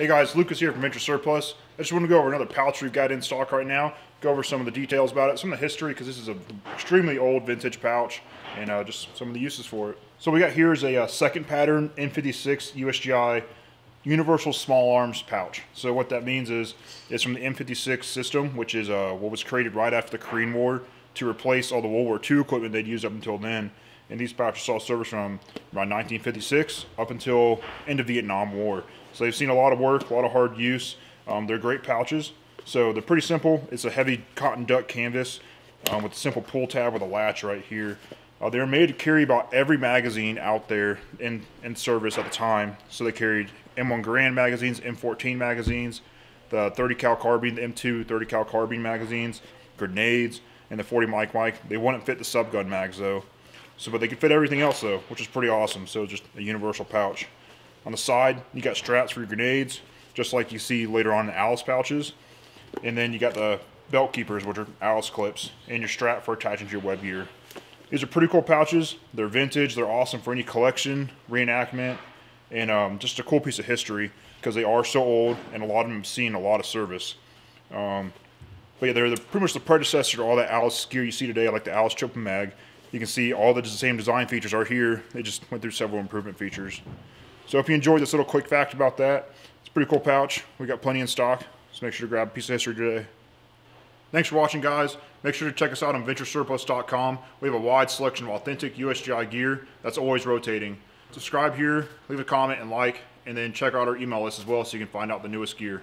Hey guys, Lucas here from Venture Surplus. I just want to go over another pouch we've got in stock right now. Go over some of the details about it, some of the history, because this is an extremely old vintage pouch, and uh, just some of the uses for it. So we got here is a uh, second pattern M56 USGI universal small arms pouch. So what that means is it's from the M56 system, which is uh, what was created right after the Korean War to replace all the World War II equipment they'd used up until then. And these pouches saw service from around 1956 up until end of Vietnam War. So they've seen a lot of work, a lot of hard use. Um, they're great pouches. So they're pretty simple. It's a heavy cotton duck canvas um, with a simple pull tab with a latch right here. Uh, they were made to carry about every magazine out there in, in service at the time. So they carried M1 Garand magazines, M14 magazines, the 30 cal carbine, the M2 30 cal carbine magazines, grenades, and the 40 mike mike. They wouldn't fit the subgun mags though. So, but they could fit everything else though, which is pretty awesome. So it's just a universal pouch. On the side, you got straps for your grenades, just like you see later on in ALICE pouches. And then you got the belt keepers, which are ALICE clips, and your strap for attaching to your web gear. These are pretty cool pouches. They're vintage. They're awesome for any collection, reenactment, and um, just a cool piece of history because they are so old and a lot of them have seen a lot of service. Um, but yeah, they're the, pretty much the predecessor to all that ALICE gear you see today, like the ALICE Triple Mag. You can see all the same design features are here. They just went through several improvement features. So if you enjoyed this little quick fact about that, it's a pretty cool pouch. We got plenty in stock, so make sure to grab a piece of history today. Thanks for watching, guys. Make sure to check us out on VentureSurplus.com. We have a wide selection of authentic USGI gear that's always rotating. Subscribe here, leave a comment and like, and then check out our email list as well so you can find out the newest gear.